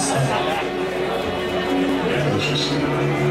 Thank you.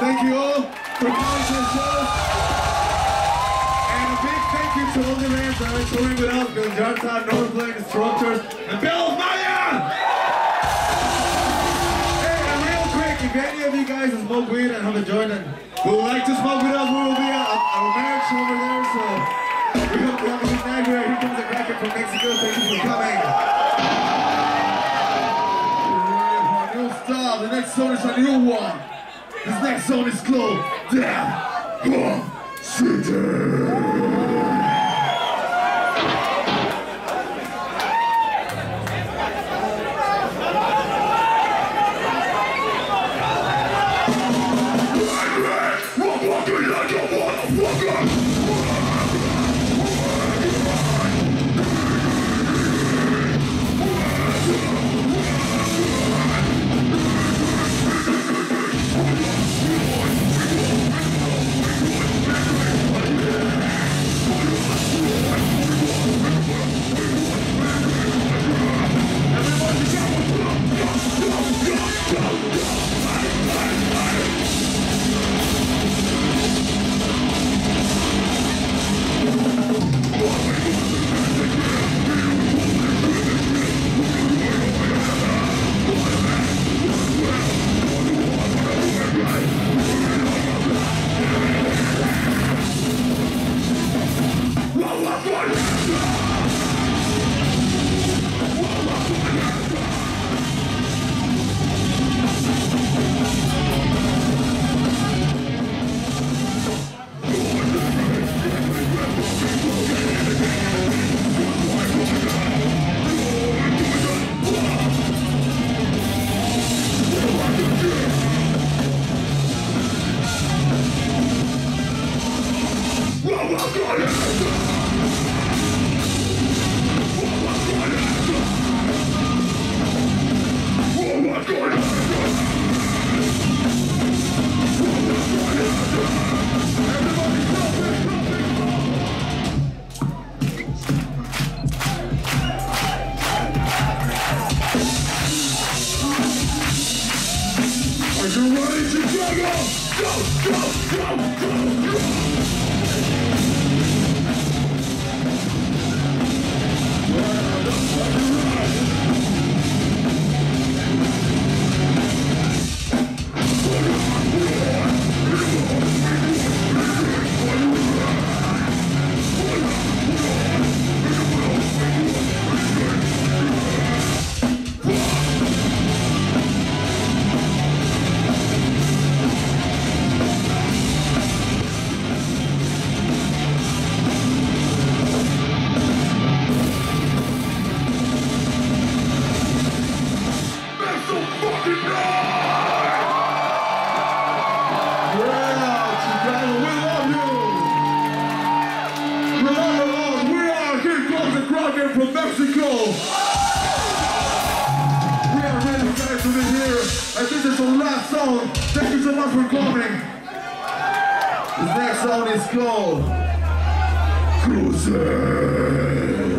Thank you all for coming to the shows. And a big thank you to all the bands that are touring with us. Bill Jarta, Northlane, Instructors, and Veil of Maya! Hey, and real quick, if any of you guys smoke weed and have a joint and would like to smoke with us, we will be at our merch over there, so we hope you have a good night. Here comes a Kraken from Mexico. Thank you for coming. The next song is a new one. This next song is called Damn City. Is